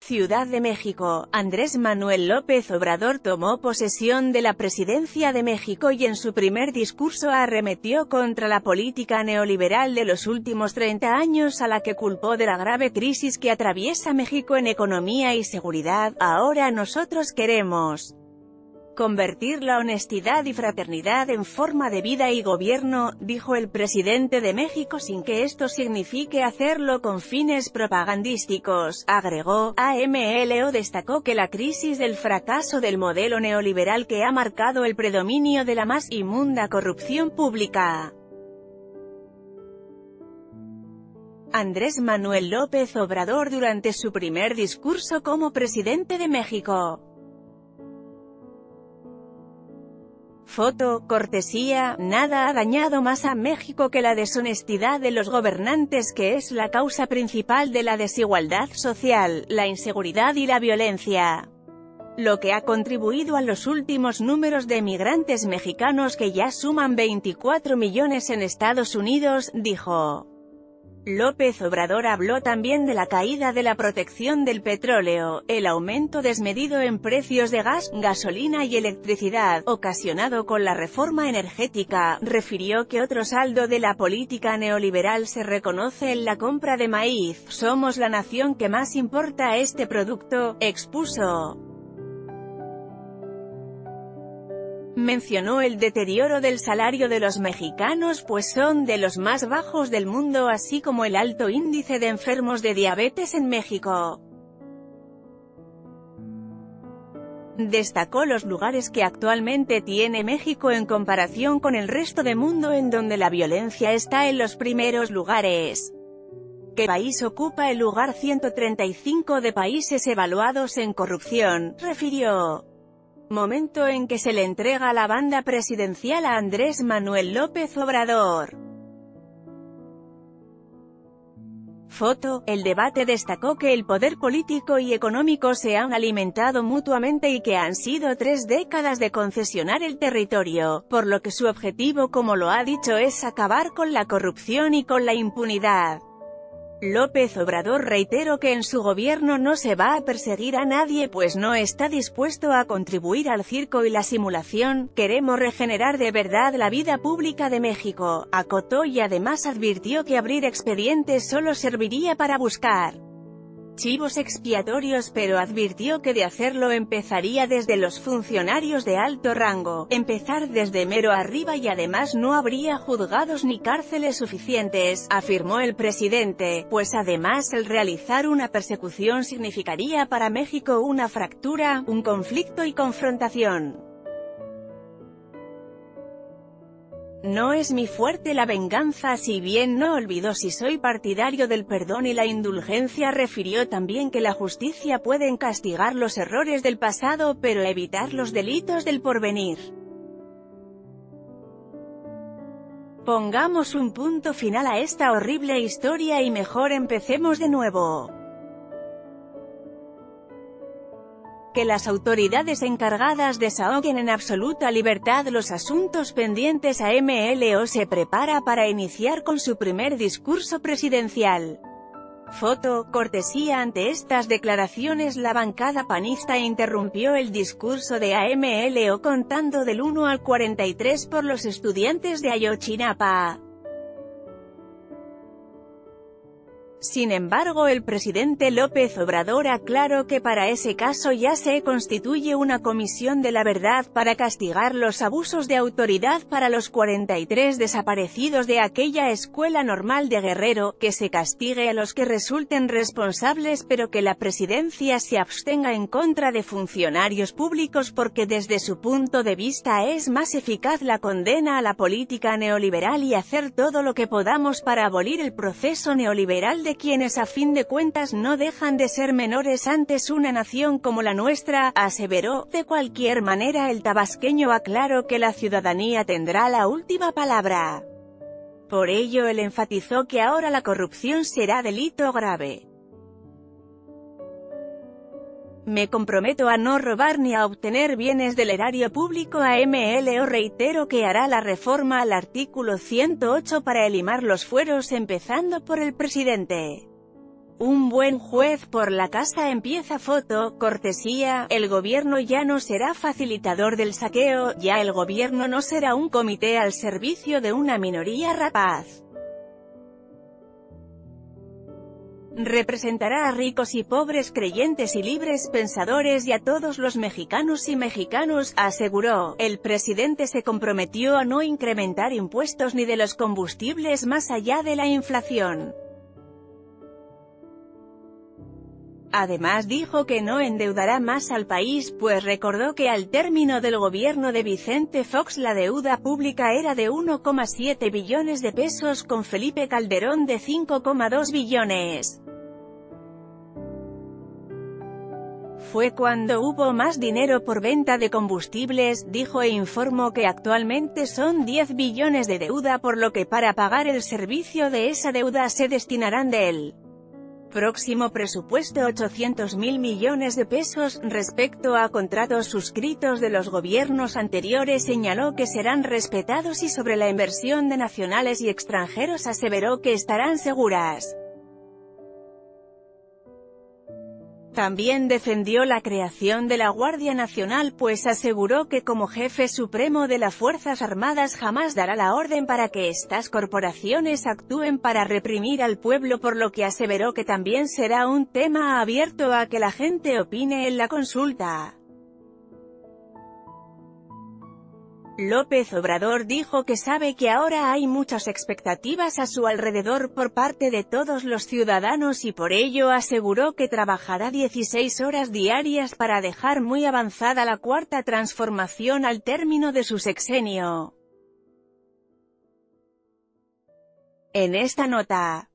Ciudad de México, Andrés Manuel López Obrador tomó posesión de la presidencia de México y en su primer discurso arremetió contra la política neoliberal de los últimos 30 años a la que culpó de la grave crisis que atraviesa México en economía y seguridad. Ahora nosotros queremos Convertir la honestidad y fraternidad en forma de vida y gobierno, dijo el presidente de México sin que esto signifique hacerlo con fines propagandísticos, agregó. AMLO destacó que la crisis del fracaso del modelo neoliberal que ha marcado el predominio de la más inmunda corrupción pública. Andrés Manuel López Obrador durante su primer discurso como presidente de México. Foto, cortesía, nada ha dañado más a México que la deshonestidad de los gobernantes que es la causa principal de la desigualdad social, la inseguridad y la violencia. Lo que ha contribuido a los últimos números de migrantes mexicanos que ya suman 24 millones en Estados Unidos, dijo. López Obrador habló también de la caída de la protección del petróleo, el aumento desmedido en precios de gas, gasolina y electricidad, ocasionado con la reforma energética, refirió que otro saldo de la política neoliberal se reconoce en la compra de maíz, somos la nación que más importa este producto, expuso. Mencionó el deterioro del salario de los mexicanos pues son de los más bajos del mundo así como el alto índice de enfermos de diabetes en México. Destacó los lugares que actualmente tiene México en comparación con el resto del mundo en donde la violencia está en los primeros lugares. ¿Qué país ocupa el lugar 135 de países evaluados en corrupción? refirió momento en que se le entrega la banda presidencial a Andrés Manuel López Obrador. Foto, el debate destacó que el poder político y económico se han alimentado mutuamente y que han sido tres décadas de concesionar el territorio, por lo que su objetivo como lo ha dicho es acabar con la corrupción y con la impunidad. López Obrador reiteró que en su gobierno no se va a perseguir a nadie pues no está dispuesto a contribuir al circo y la simulación, queremos regenerar de verdad la vida pública de México, acotó y además advirtió que abrir expedientes solo serviría para buscar chivos expiatorios pero advirtió que de hacerlo empezaría desde los funcionarios de alto rango, empezar desde mero arriba y además no habría juzgados ni cárceles suficientes, afirmó el presidente, pues además el realizar una persecución significaría para México una fractura, un conflicto y confrontación. No es mi fuerte la venganza si bien no olvidó si soy partidario del perdón y la indulgencia refirió también que la justicia puede castigar los errores del pasado pero evitar los delitos del porvenir. Pongamos un punto final a esta horrible historia y mejor empecemos de nuevo. Que las autoridades encargadas desahoguen en absoluta libertad los asuntos pendientes a MLO se prepara para iniciar con su primer discurso presidencial. Foto, cortesía ante estas declaraciones la bancada panista interrumpió el discurso de AMLO contando del 1 al 43 por los estudiantes de Ayotzinapa. Sin embargo el presidente López Obrador aclaró que para ese caso ya se constituye una comisión de la verdad para castigar los abusos de autoridad para los 43 desaparecidos de aquella escuela normal de Guerrero, que se castigue a los que resulten responsables pero que la presidencia se abstenga en contra de funcionarios públicos porque desde su punto de vista es más eficaz la condena a la política neoliberal y hacer todo lo que podamos para abolir el proceso neoliberal de quienes a fin de cuentas no dejan de ser menores antes una nación como la nuestra, aseveró. De cualquier manera el tabasqueño aclaró que la ciudadanía tendrá la última palabra. Por ello él enfatizó que ahora la corrupción será delito grave. Me comprometo a no robar ni a obtener bienes del erario público a MLO reitero que hará la reforma al artículo 108 para elimar los fueros empezando por el presidente. Un buen juez por la casa empieza foto, cortesía, el gobierno ya no será facilitador del saqueo, ya el gobierno no será un comité al servicio de una minoría rapaz. Representará a ricos y pobres creyentes y libres pensadores y a todos los mexicanos y mexicanos, aseguró. El presidente se comprometió a no incrementar impuestos ni de los combustibles más allá de la inflación. Además dijo que no endeudará más al país, pues recordó que al término del gobierno de Vicente Fox la deuda pública era de 1,7 billones de pesos con Felipe Calderón de 5,2 billones. Fue cuando hubo más dinero por venta de combustibles, dijo e informó que actualmente son 10 billones de deuda por lo que para pagar el servicio de esa deuda se destinarán de él próximo presupuesto 800 mil millones de pesos, respecto a contratos suscritos de los gobiernos anteriores señaló que serán respetados y sobre la inversión de nacionales y extranjeros aseveró que estarán seguras. También defendió la creación de la Guardia Nacional pues aseguró que como jefe supremo de las Fuerzas Armadas jamás dará la orden para que estas corporaciones actúen para reprimir al pueblo por lo que aseveró que también será un tema abierto a que la gente opine en la consulta. López Obrador dijo que sabe que ahora hay muchas expectativas a su alrededor por parte de todos los ciudadanos y por ello aseguró que trabajará 16 horas diarias para dejar muy avanzada la cuarta transformación al término de su sexenio. En esta nota,